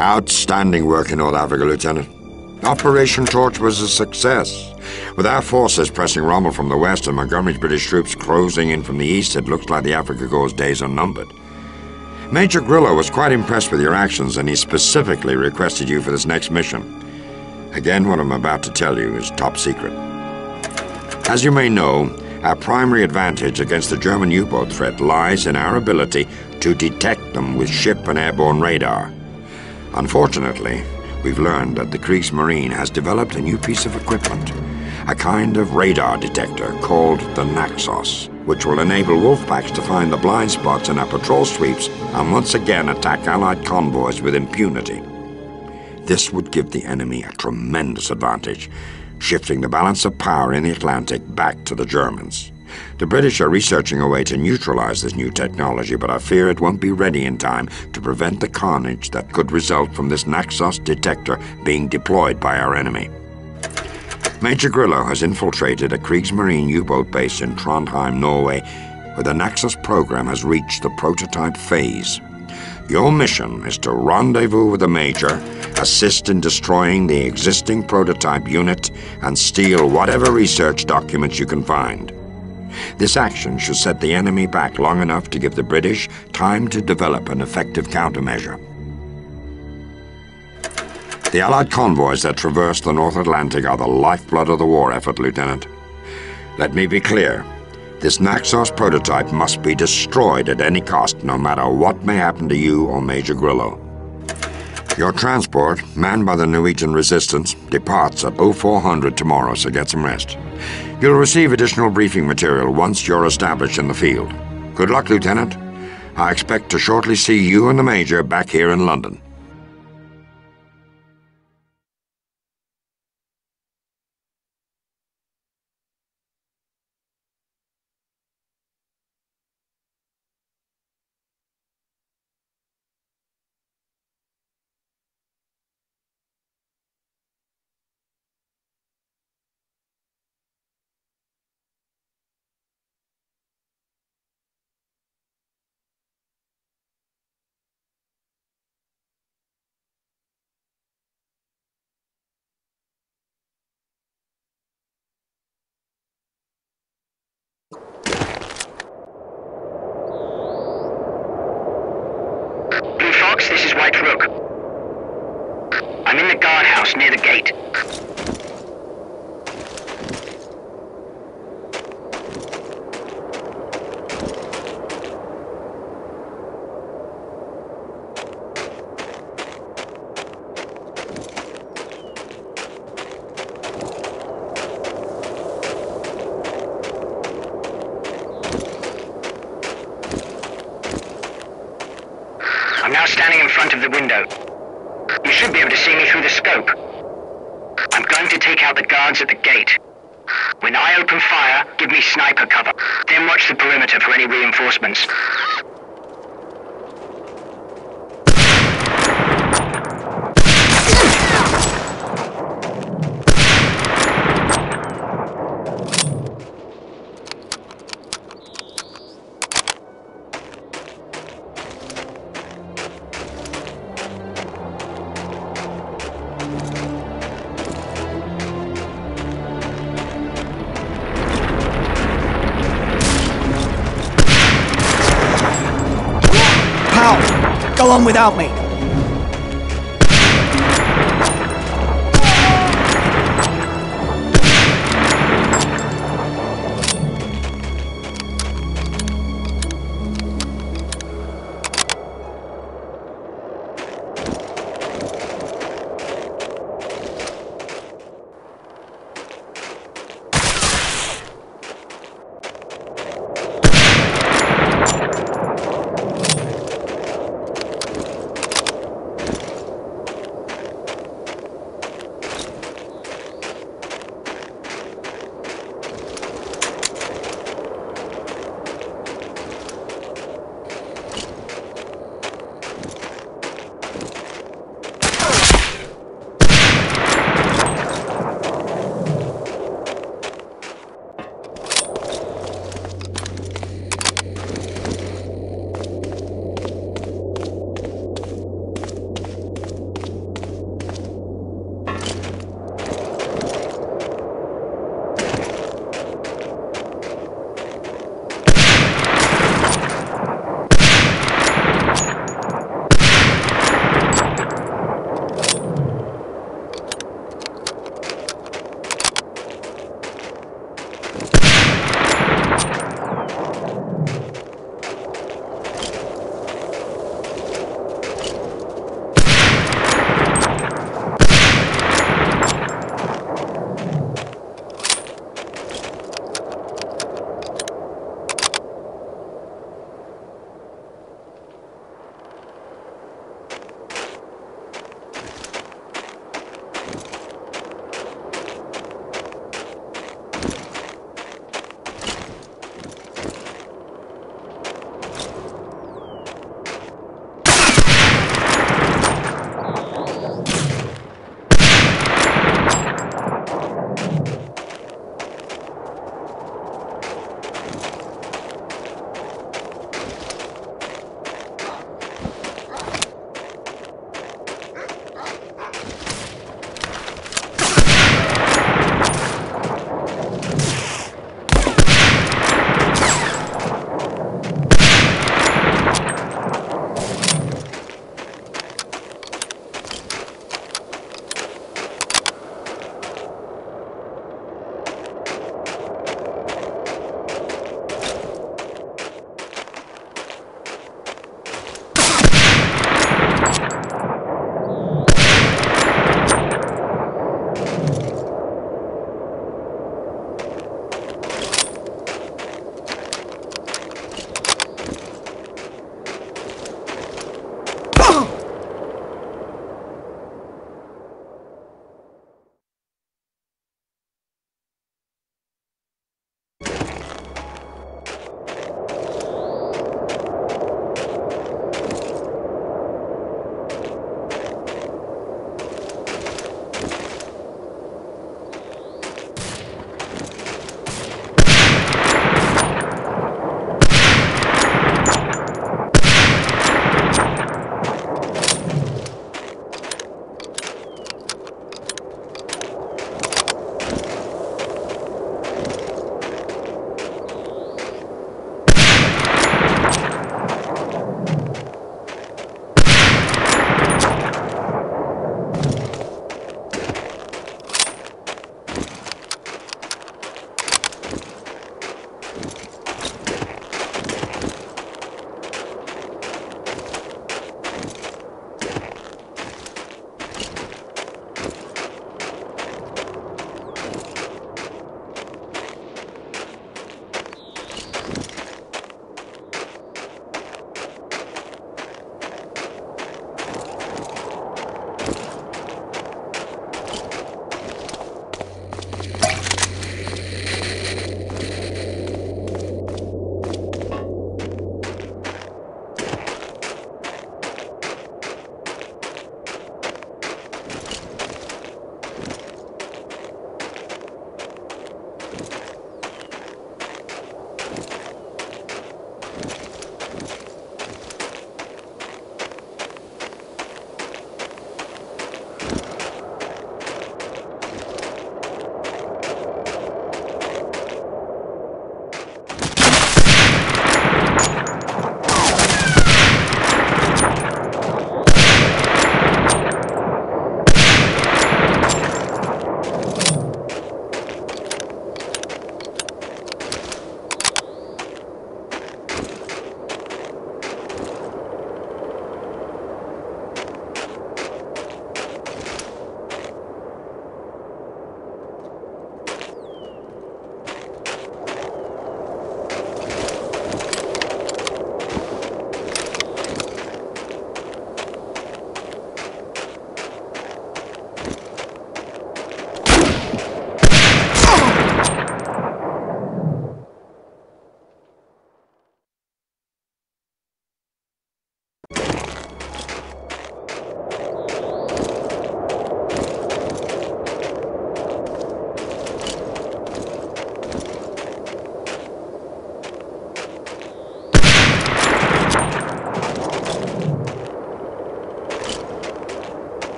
Outstanding work in North Africa, Lieutenant. Operation Torch was a success. With our forces pressing Rommel from the west and Montgomery's British troops closing in from the east, it looks like the Afrika Korps' days are numbered. Major Grillo was quite impressed with your actions, and he specifically requested you for this next mission. Again, what I'm about to tell you is top secret. As you may know, our primary advantage against the German U-boat threat lies in our ability to detect them with ship and airborne radar. Unfortunately, we've learned that the Kriegsmarine has developed a new piece of equipment, a kind of radar detector called the Naxos, which will enable wolfpacks to find the blind spots in our patrol sweeps and once again attack Allied convoys with impunity. This would give the enemy a tremendous advantage, shifting the balance of power in the Atlantic back to the Germans. The British are researching a way to neutralize this new technology, but I fear it won't be ready in time to prevent the carnage that could result from this Naxos detector being deployed by our enemy. Major Grillo has infiltrated a Kriegsmarine U-boat base in Trondheim, Norway, where the Naxos program has reached the prototype phase. Your mission is to rendezvous with the Major, assist in destroying the existing prototype unit, and steal whatever research documents you can find. This action should set the enemy back long enough to give the British time to develop an effective countermeasure. The Allied convoys that traverse the North Atlantic are the lifeblood of the war effort, Lieutenant. Let me be clear. This Naxos prototype must be destroyed at any cost, no matter what may happen to you or Major Grillo. Your transport, manned by the Norwegian resistance, departs at 0400 tomorrow, so get some rest. You'll receive additional briefing material once you're established in the field. Good luck, Lieutenant. I expect to shortly see you and the Major back here in London. Rook. I'm in the guardhouse near the gate. Without me.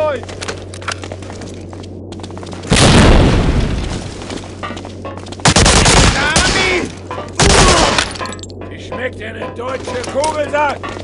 euch! Nami! Ich schmeckt eine deutsche Kugelsack!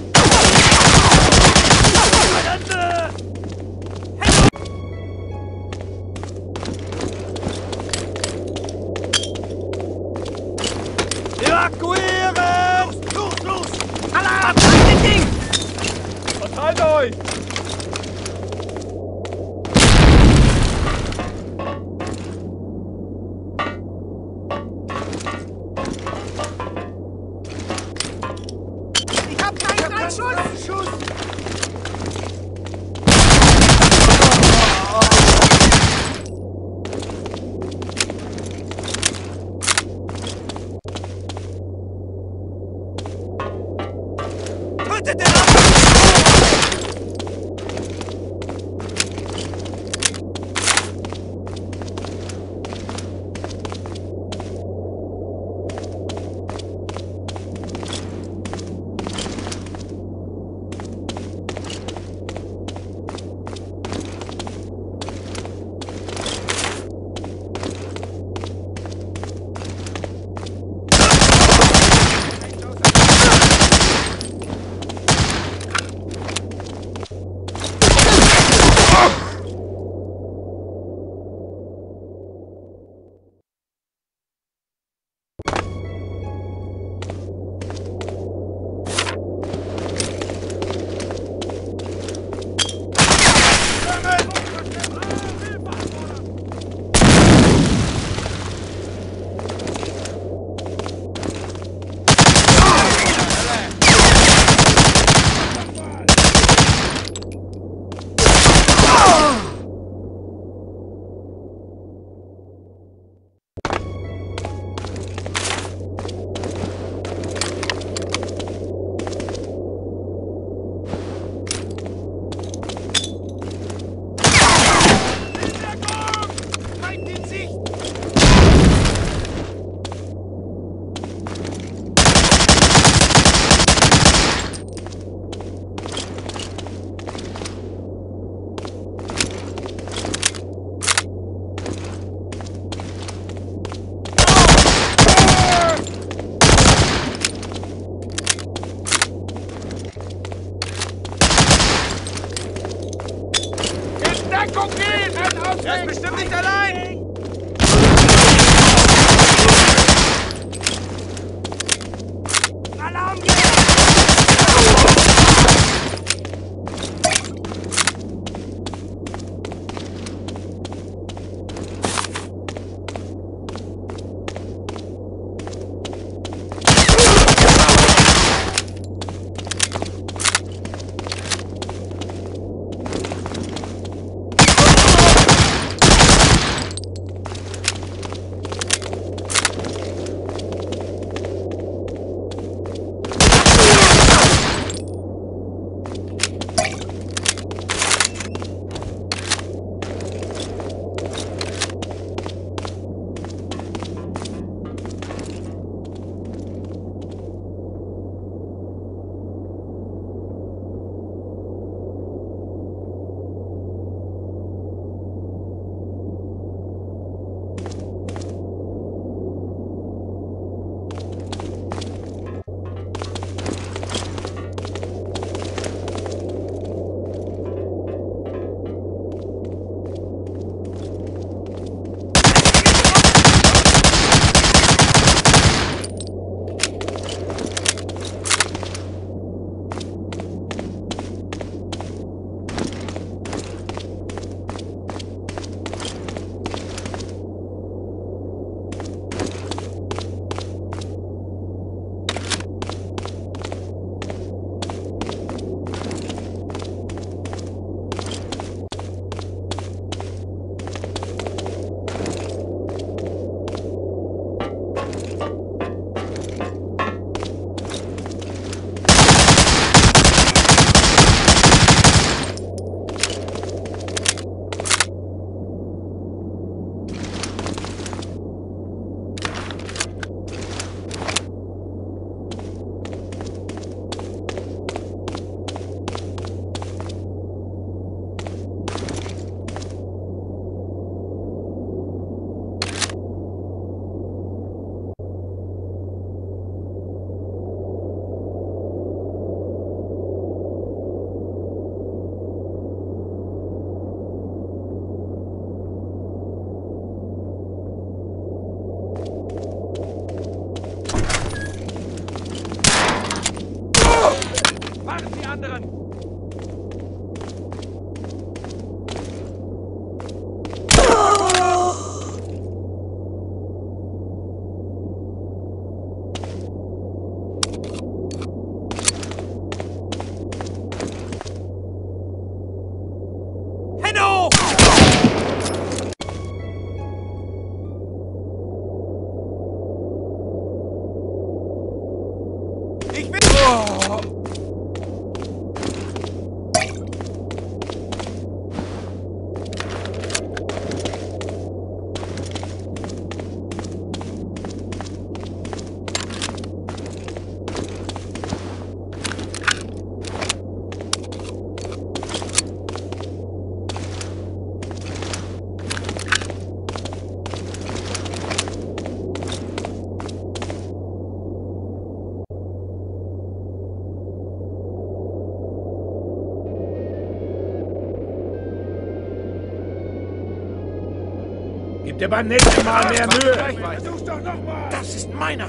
Gib dir beim nächsten Mal mehr Mühe. Versuch's doch nochmal. Das ist meiner.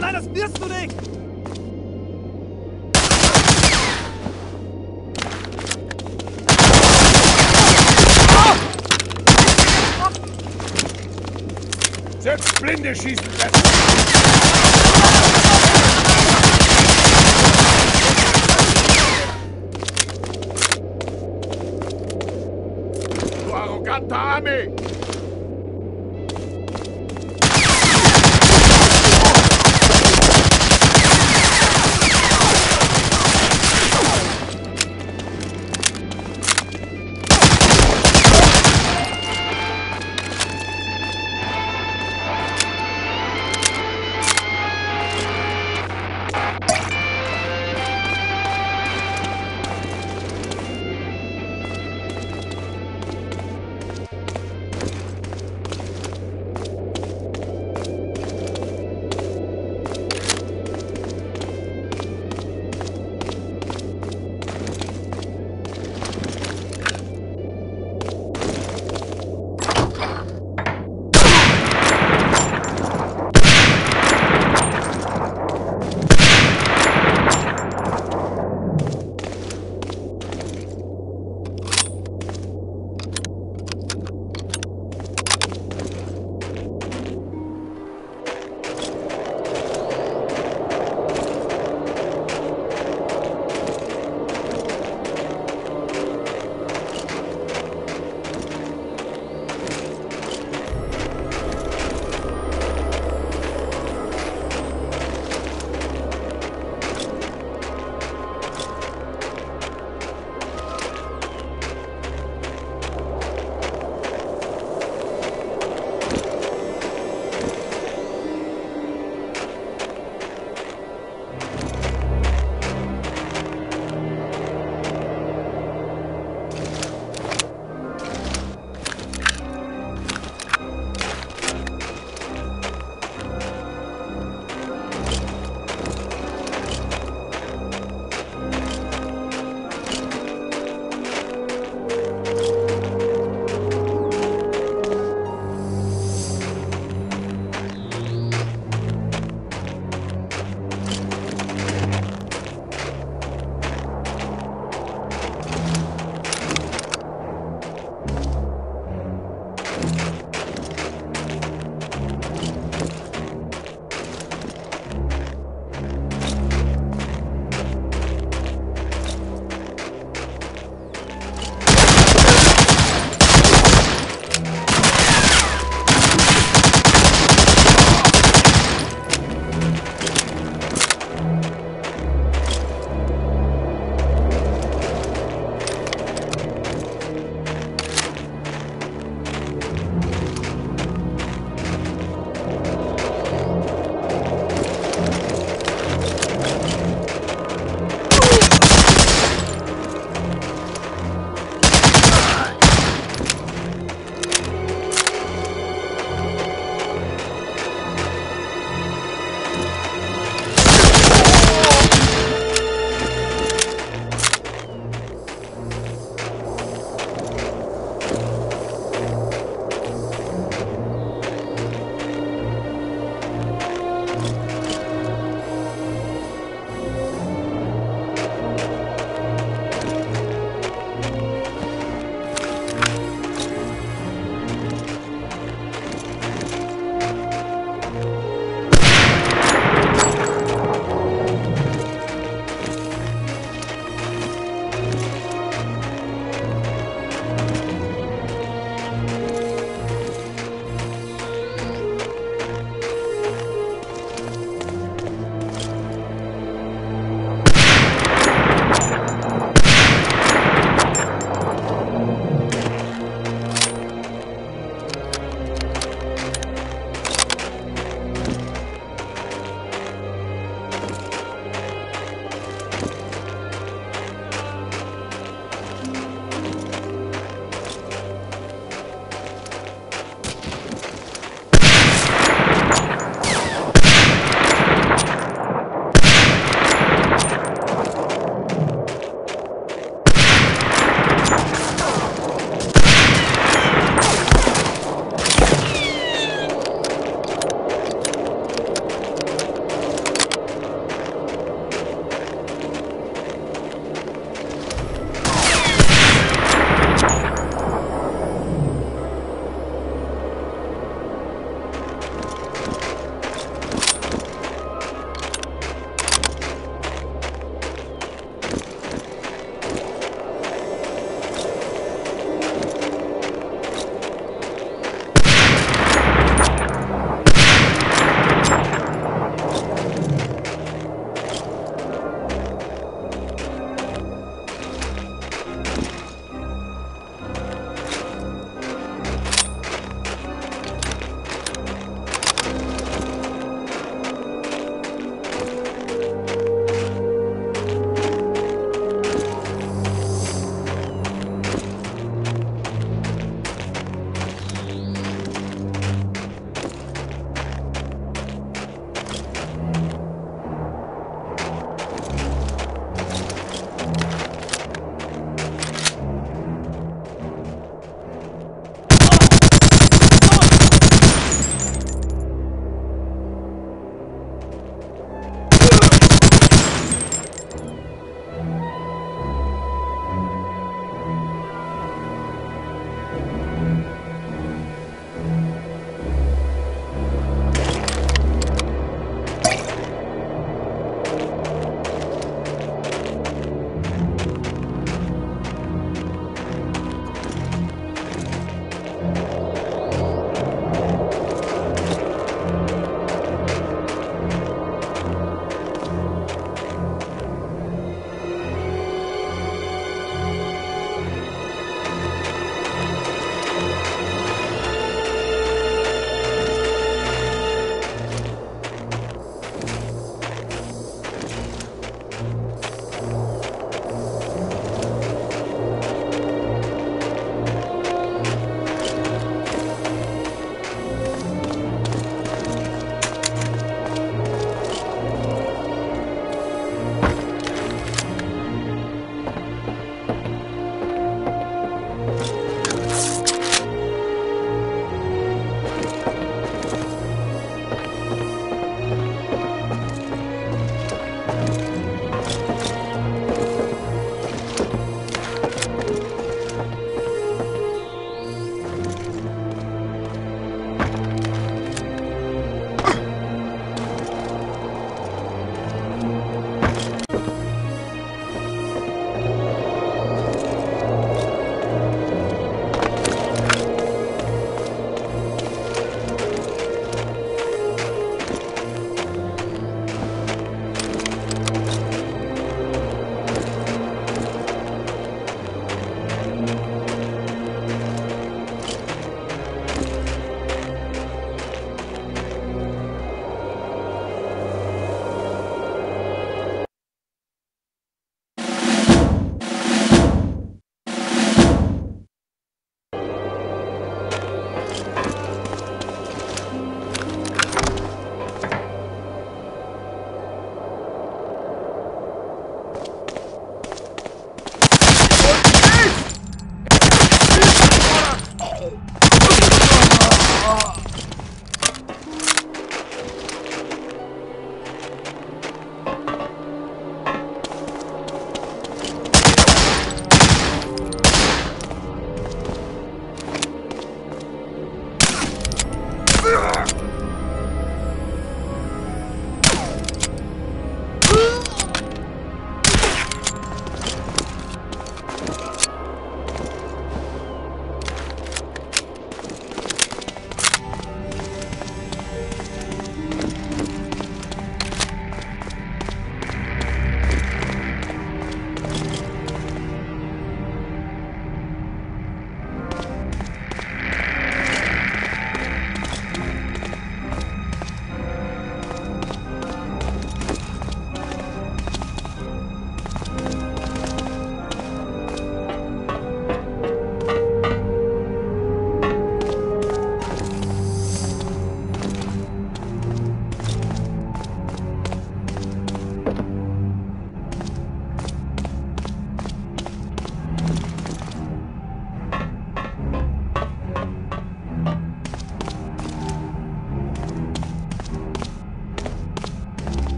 Nein, das wirst du nicht! Selbst Blinde schießen besser. Tatame!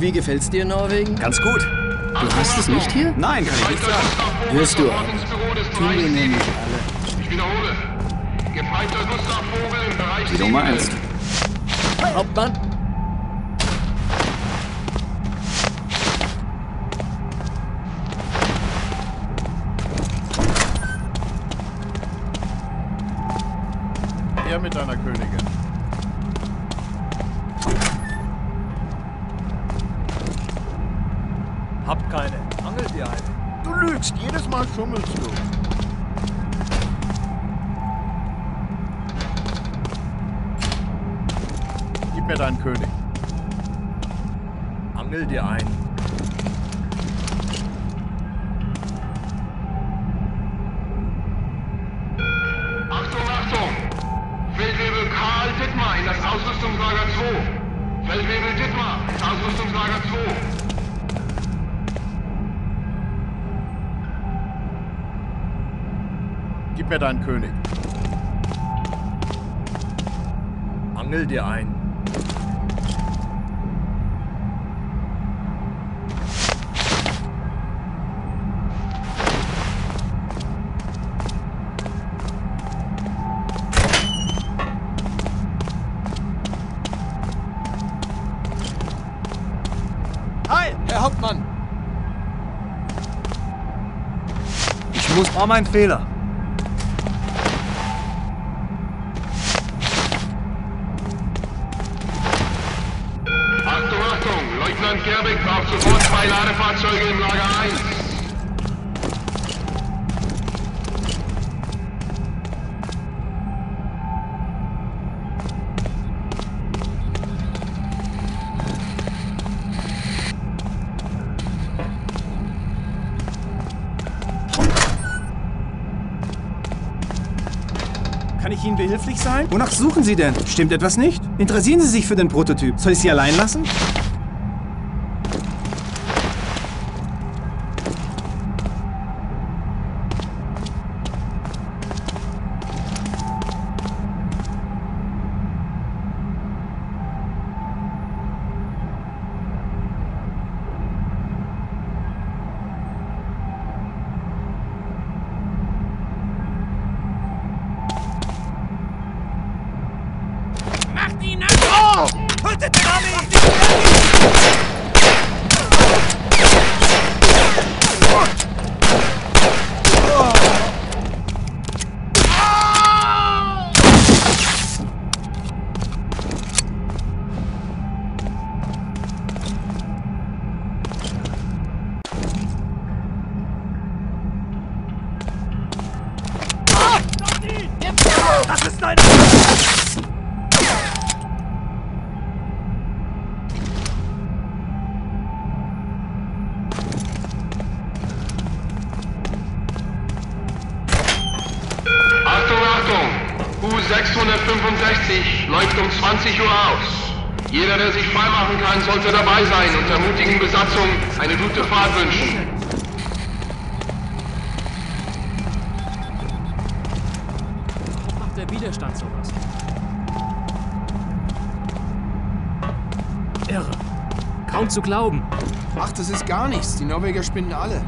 Und wie gefällt's dir in Norwegen? Ganz gut. Du hast es nicht hier? Nein, kann ich nicht sagen. Hörst du an. Tun wir nämlich Ich wiederhole. Gefreiter Gustav Vogel im Bereich Wie du meinst. alle. Hauptmann? War mein Fehler. Achtung, Achtung! Leutnant Gerbeck braucht sofort zwei Ladefahrzeuge im Lager behilflich sein? Wonach suchen Sie denn? Stimmt etwas nicht? Interessieren Sie sich für den Prototyp? Soll ich Sie allein lassen? Zu glauben. Ach, das ist gar nichts. Die Norweger spinnen alle.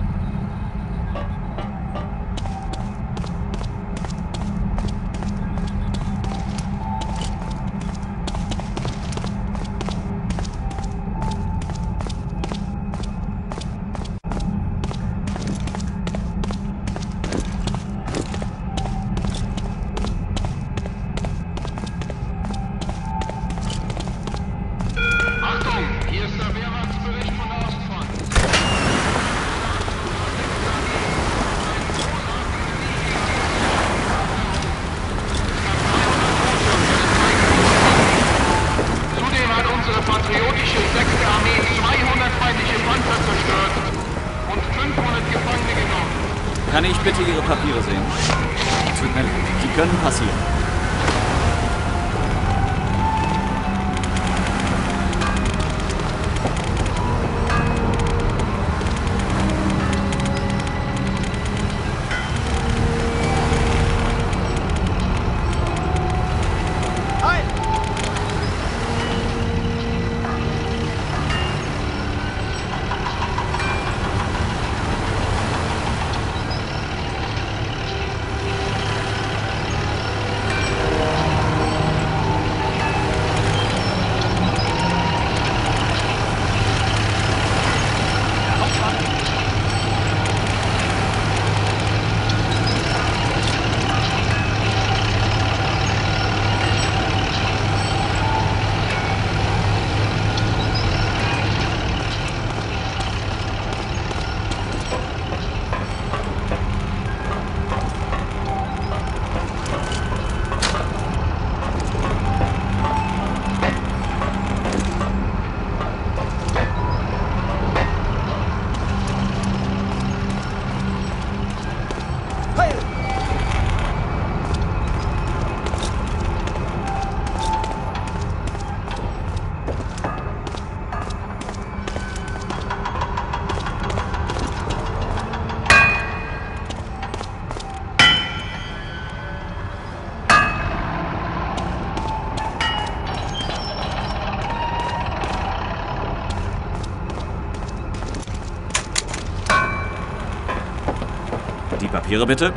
Papiere bitte?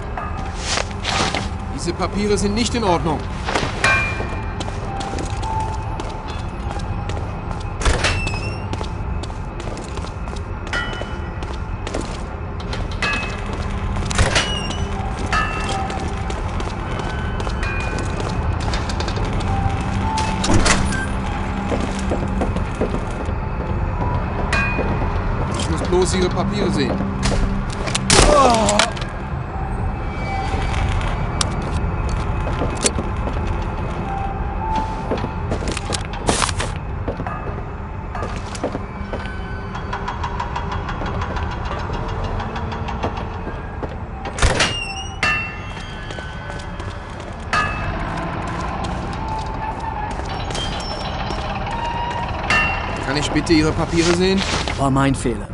Diese Papiere sind nicht in Ordnung. Ich muss bloß Ihre Papiere sehen. Kann bitte Ihre Papiere sehen? War mein Fehler.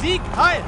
Sieg, heil!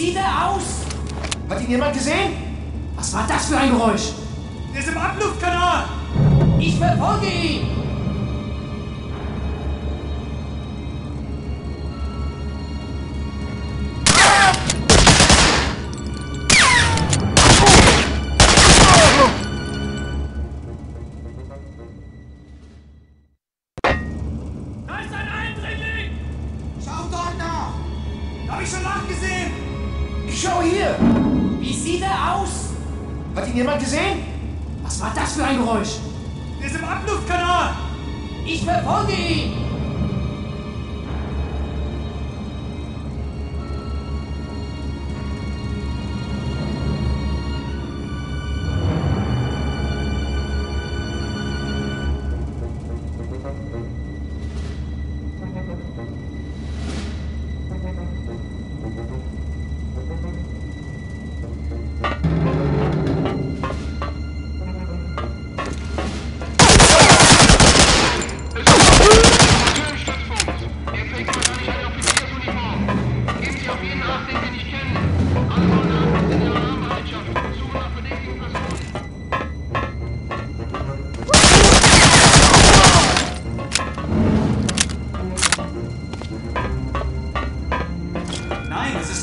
Sieht er aus? Hat ihn jemand gesehen? Was war das für ein Geräusch? Er ist im Abluftkanal! Ich verfolge ihn!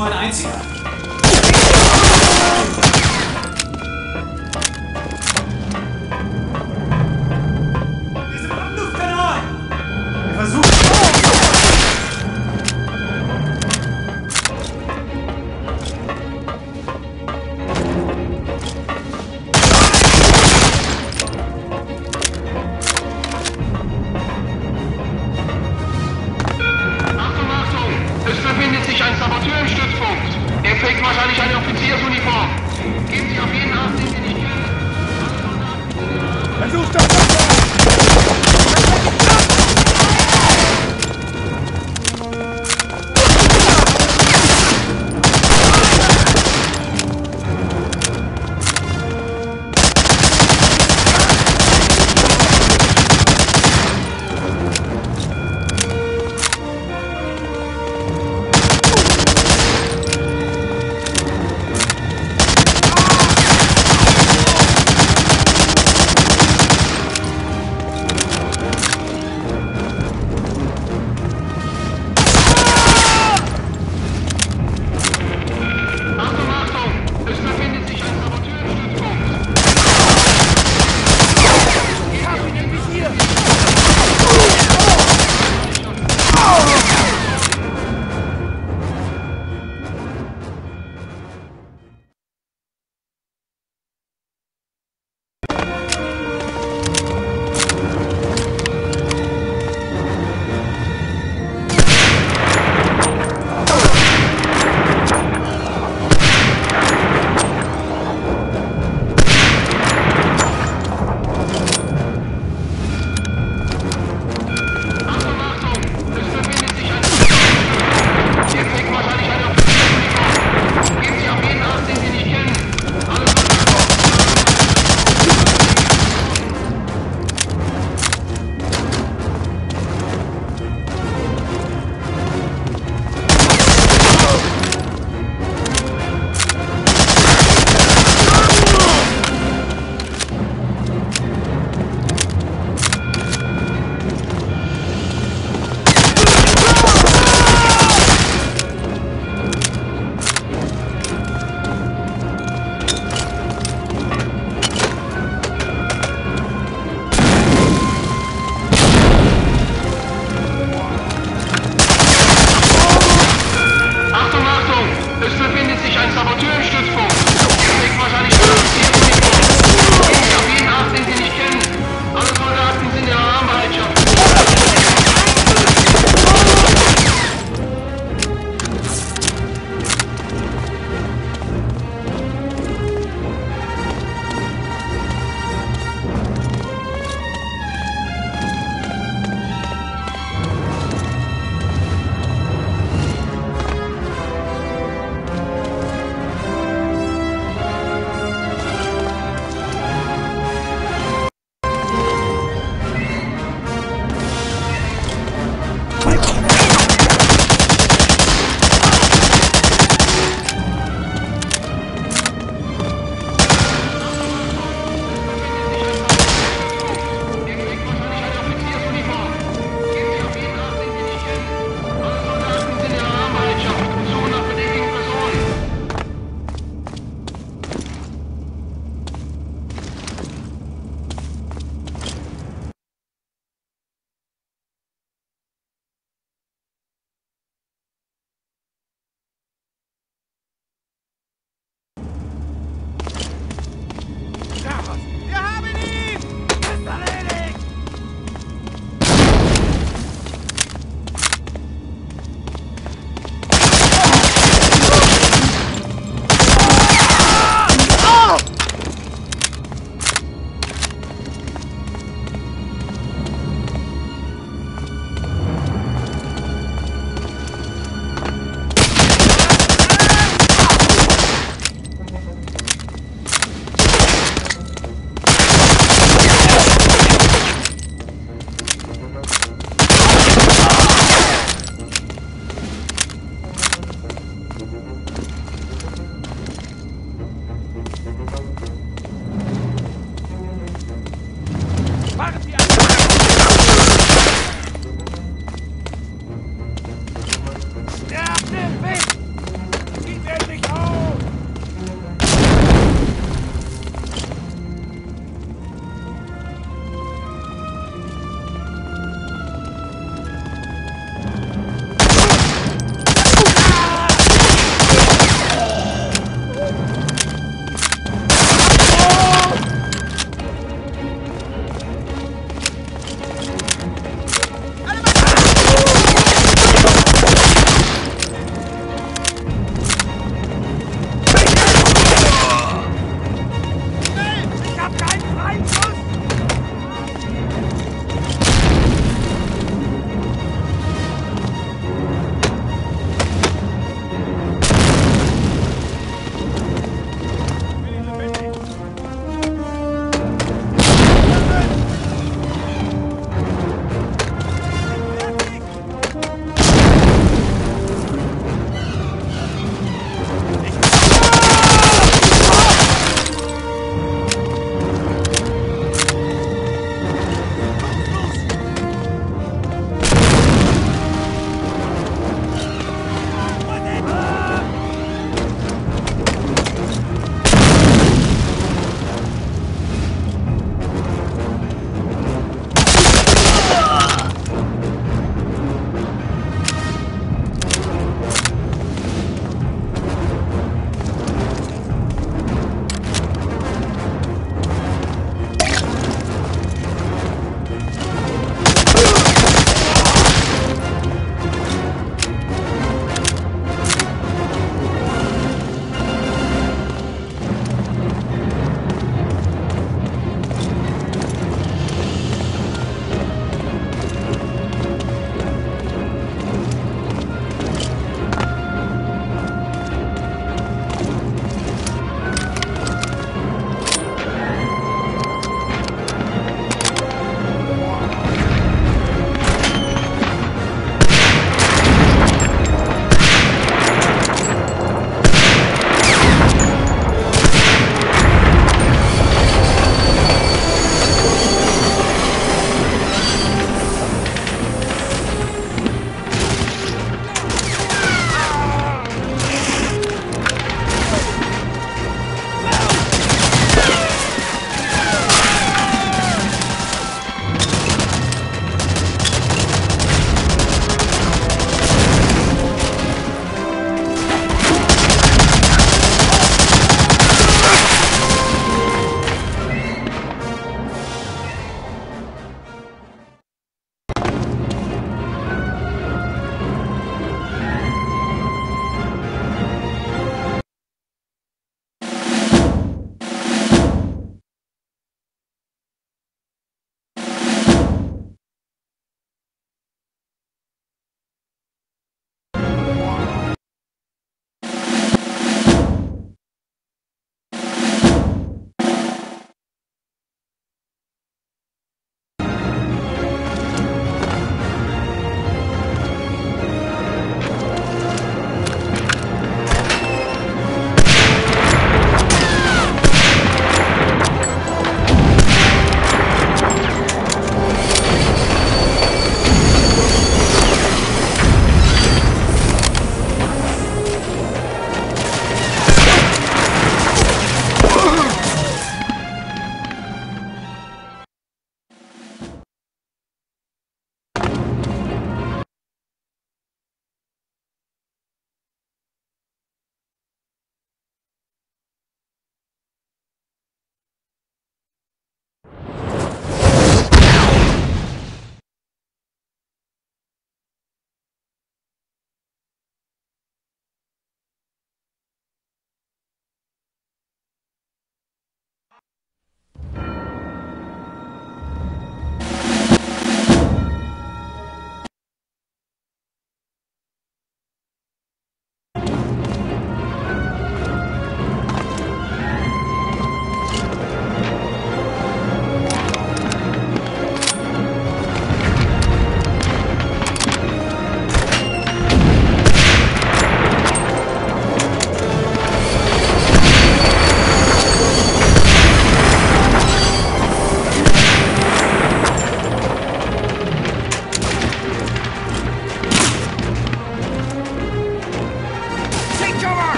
Nur ein einziger.